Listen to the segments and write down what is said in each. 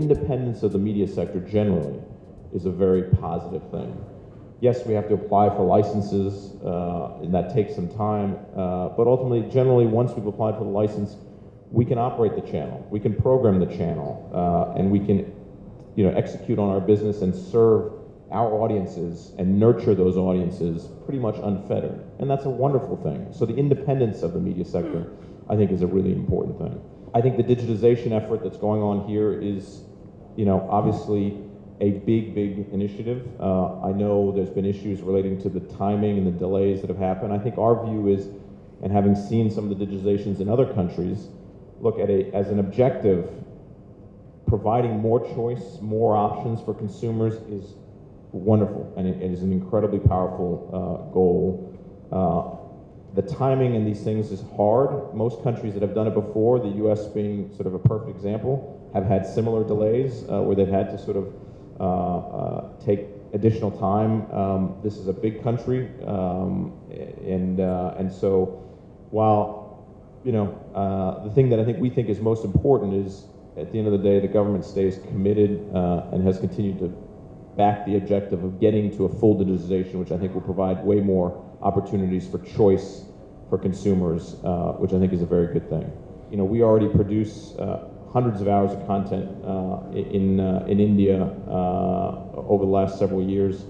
independence of the media sector generally is a very positive thing. Yes, we have to apply for licenses, uh, and that takes some time. Uh, but ultimately, generally, once we've applied for the license, we can operate the channel, we can program the channel, uh, and we can, you know, execute on our business and serve our audiences and nurture those audiences pretty much unfettered. And that's a wonderful thing. So the independence of the media sector, I think, is a really important thing. I think the digitization effort that's going on here is, you know, obviously a big, big initiative. Uh, I know there's been issues relating to the timing and the delays that have happened. I think our view is, and having seen some of the digitizations in other countries, look at it as an objective, providing more choice, more options for consumers is wonderful, and it, it is an incredibly powerful uh, goal. Uh, the timing in these things is hard. Most countries that have done it before, the U.S. being sort of a perfect example, have had similar delays uh, where they've had to sort of uh, uh, take additional time. Um, this is a big country, um, and uh, and so while you know the thing that I think we think is most important is at the end of the day the government stays committed and has continued to back the objective of getting to a full digitization, which I think will provide way more opportunities for choice for consumers, uh, which I think is a very good thing. You know, we already produce uh, hundreds of hours of content uh, in, uh, in India uh, over the last several years.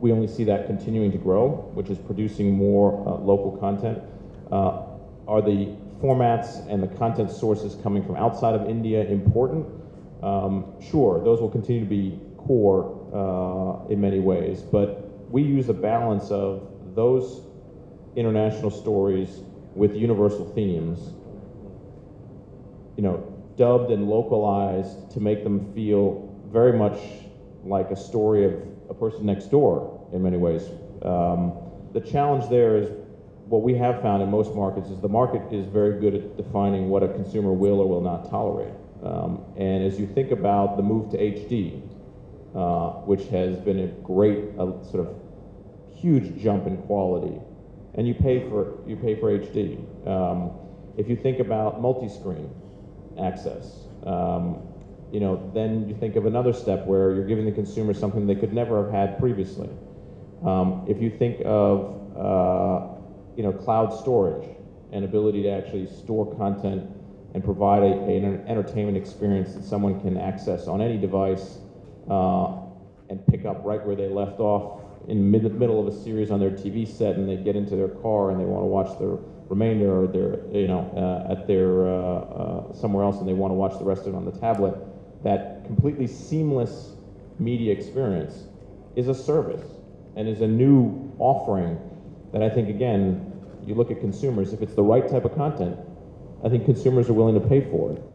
We only see that continuing to grow, which is producing more local content. are the formats and the content sources coming from outside of India important? Um, sure, those will continue to be core uh, in many ways, but we use a balance of those international stories with universal themes, you know, dubbed and localized to make them feel very much like a story of a person next door in many ways. Um, the challenge there is what we have found in most markets is the market is very good at defining what a consumer will or will not tolerate. Um, and as you think about the move to HD, uh, which has been a great uh, sort of huge jump in quality. And you pay for you pay for HD. Um, if you think about multi-screen access, um, you know, then you think of another step where you're giving the consumer something they could never have had previously. Um, if you think of uh, you know cloud storage and ability to actually store content and provide a, a, an entertainment experience that someone can access on any device uh, and pick up right where they left off in mid middle of a series on their TV set, and they get into their car and they want to watch the remainder, or they're you know uh, at their uh, uh, somewhere else and they want to watch the rest of it on the tablet. That completely seamless media experience is a service and is a new offering that I think again you look at consumers if it's the right type of content, I think consumers are willing to pay for it.